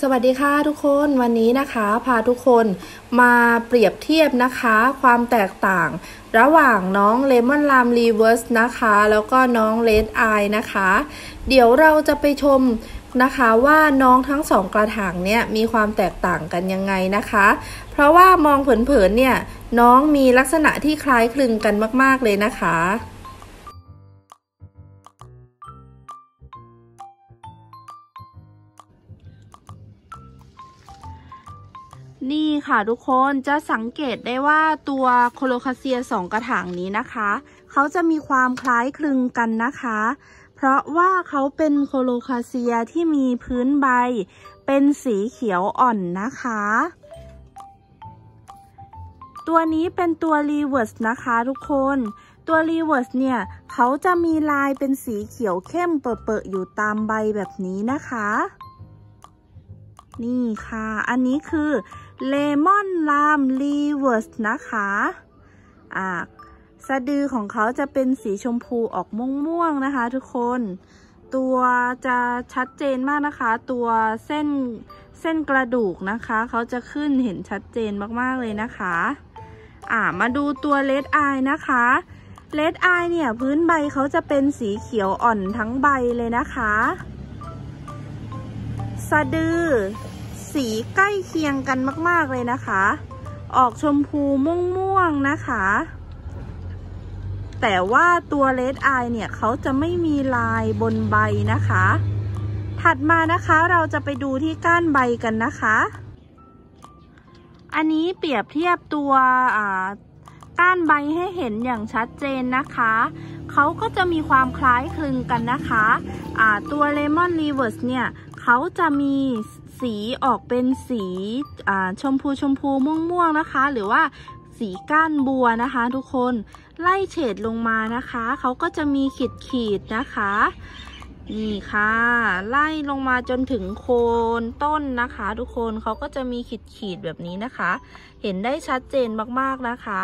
สวัสดีค่ะทุกคนวันนี้นะคะพาทุกคนมาเปรียบเทียบนะคะ ความแตกต่าง ระหว่างน้อง Lemon Lime Reverse นะคะ แล้วก็น้อง Red Eye นะคะ เดี๋ยวเราจะไปชมนะคะว่าน้องทั้งสองกระถางเนี่ยมีความแตกต่างกันยังไงนะคะ เพราะว่ามองเผินๆเนี่ยน้องมีลักษณะที่คล้ายคลึงกันมาก ๆเลยนะคะ นี่ค่ะทุกคนจะสังเกตได้ว่าตัว colocasia สองกระถางนี้นะคะ เขาจะมีความคล้ายคลึงกันนะคะ เพราะว่าเขาเป็น colocasia ที่มีพื้นใบ เป็นสีเขียวอ่อนนะคะ ตัวนี้เป็นตัว Reverse นะคะทุกคนตัว Reverse เนี่ย เขาจะมีลายเป็นสีเขียวเข้มเปรอะๆอยู่ตามใบแบบนี้นะคะ นี่ค่ะ อันนี้คือ Lemon Lime Reverse นะคะ อ่า สะดือของเขาจะเป็นสีชมพูออกม่วงๆนะคะทุกคน ตัวจะชัดเจนมากนะคะ ตัวเส้นเส้นกระดูกนะคะ เขาจะขึ้นเห็นชัดเจนมากๆเลยนะคะ อ่า มาดูตัว Red Eye นะคะ Red Eye เนี่ย พื้นใบเขาจะเป็นสีเขียวอ่อนทั้งใบเลยนะคะ สะดือ สีใกล้เคียงกันมาก ๆ เลยนะคะ ออกชมพูม่วง ๆ นะคะ แต่ว่าตัวเลดไอเนี่ยเขาจะไม่มีลายบนใบนะคะ ถัดมานะคะเราจะไปดูที่ก้านใบกันนะคะ อันนี้เปรียบเทียบตัวก้านใบให้เห็นอย่างชัดเจนนะคะเขาก็จะมีความคล้ายคลึงกันนะคะะตัวเลมอนรีเวิร์สเนี่ย เขาจะมีสีออกเป็นสีชมพูชมพูม่วงๆนะคะ หรือว่าสีก้านบัวนะคะ ทุกคนไล่เฉดลงมานะคะ เขาก็จะมีขีดขีดนะคะ นี่ค่ะ ไล่ลงมาจนถึงโคนต้นนะคะ ทุกคนเขาก็จะมีขีดขีดแบบนี้นะคะ เห็นได้ชัดเจนมากๆนะคะ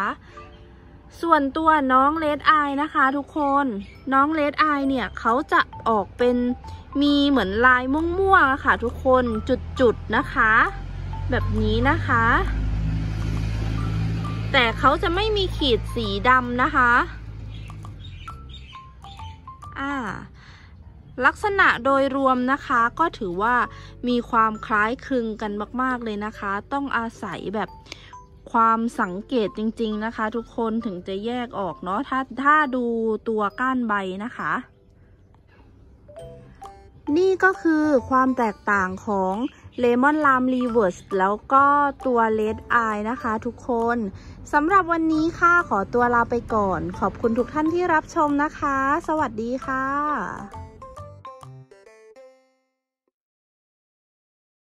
ส่วนตัวน้องเลดไอนะคะ ทุกคนน้องเลดไอเนี่ยเขาจะออกเป็นมีเหมือนลายม่วงๆค่ะ ทุกคนจุดๆนะคะ แบบนี้นะคะ แต่เขาจะไม่มีขีดสีดำนะคะอ่าลักษณะโดยรวมนะคะก็ถือว่ามีความคล้ายคลึงกันมาก ๆ เลยนะคะ ต้องอาศัยแบบ ความสังเกตจริง ๆนะคะ ทุกคนถึงจะแยกออกเนาะถ้าถ้าดูตัวก้านใบนะคะ นี่ก็คือความแตกต่างของ Lemon Lime Reverse แล้วก็ตัว Red Eye นะคะทุกคนสำหรับวันนี้ค่ะขอตัวลาไปก่อน ขอบคุณทุกท่านที่รับชมนะคะ สวัสดีค่ะ